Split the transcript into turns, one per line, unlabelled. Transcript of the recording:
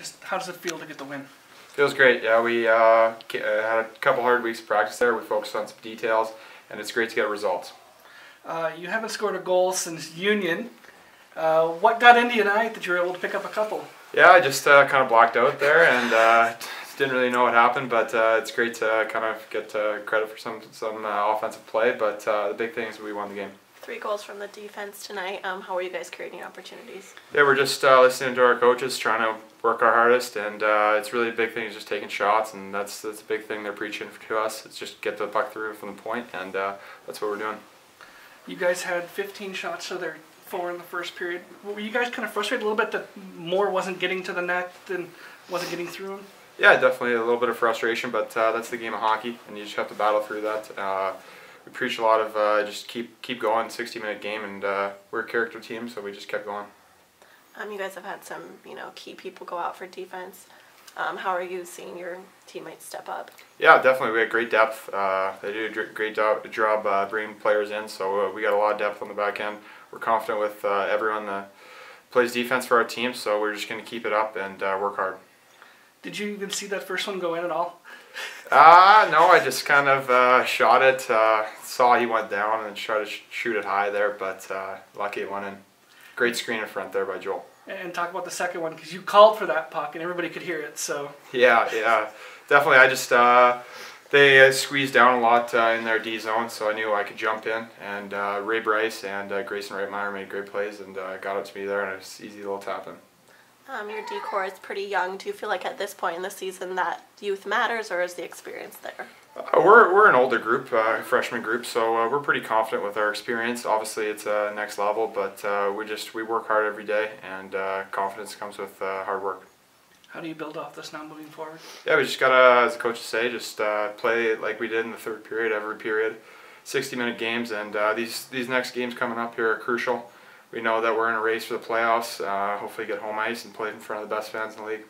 Just how does it feel to get the win?
Feels great. Yeah, we uh, uh, had a couple hard weeks of practice there. We focused on some details, and it's great to get results.
Uh, you haven't scored a goal since Union. Uh, what got into you tonight that you were able to pick up a couple?
Yeah, I just uh, kind of blocked out there and uh, didn't really know what happened, but uh, it's great to kind of get uh, credit for some some uh, offensive play. But uh, the big thing is we won the game.
Three goals from the defense tonight. Um, how are you guys creating opportunities?
Yeah, we're just uh, listening to our coaches, trying to work our hardest, and uh, it's really a big thing is just taking shots, and that's that's a big thing they're preaching to us. It's just get the puck through from the point, and uh, that's what we're doing.
You guys had 15 shots, so there four in the first period. Were you guys kind of frustrated a little bit that more wasn't getting to the net than wasn't getting through them?
Yeah, definitely a little bit of frustration, but uh, that's the game of hockey, and you just have to battle through that. We preach a lot of uh, just keep keep going, 60 minute game, and uh, we're a character team, so we just kept going.
Um, you guys have had some, you know, key people go out for defense. Um, how are you seeing your teammates step up?
Yeah, definitely. We had great depth. Uh, they do a great job, job uh, bringing players in, so uh, we got a lot of depth on the back end. We're confident with uh, everyone that plays defense for our team, so we're just going to keep it up and uh, work hard.
Did you even see that first one go in at all?
Uh, no, I just kind of uh, shot it, uh, saw he went down, and tried to sh- shoot it high there, but uh, lucky it went in. Great screen in front there by Joel.
And talk about the second one because you called for that puck and everybody could hear it. So
Yeah, yeah, definitely. I just uh, they uh, squeezed down a lot uh, in their D zone, so I knew I could jump in. And uh, Ray Brice and uh, Greyson Reitmeier made great plays and uh, got it to me there, and it was easy little tap in.
Um, your D corps is pretty young. Do you feel like at this point in the season that youth matters, or is the experience there?
Uh, we're, we're an older group, uh, freshman group, so uh, we're pretty confident with our experience. Obviously, it's uh, next level, but uh, we just we work hard every day, and uh, confidence comes with uh, hard work.
how do you build off this now moving forward?
Yeah, we just gotta, as the coaches say, just uh, play like we did in the third period, every period, 60 minute games, and uh, these these next games coming up here are crucial. We know that we're in a race for the playoffs. Uh, hopefully, get home ice and play in front of the best fans in the league.